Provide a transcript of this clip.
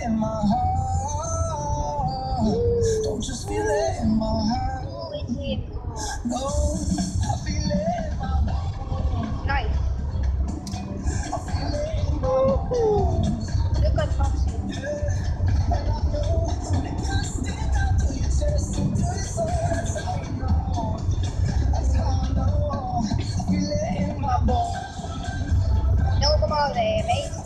It in my heart. Don't just feel it in my heart. No, I feel it in my heart. Nice. I feel it in my heart. Look at Foxy. Yeah. And I know it can stick out to your chest and to your soul. That's how I know. That's how I know. I feel it in my bones. No, come on, there, mate.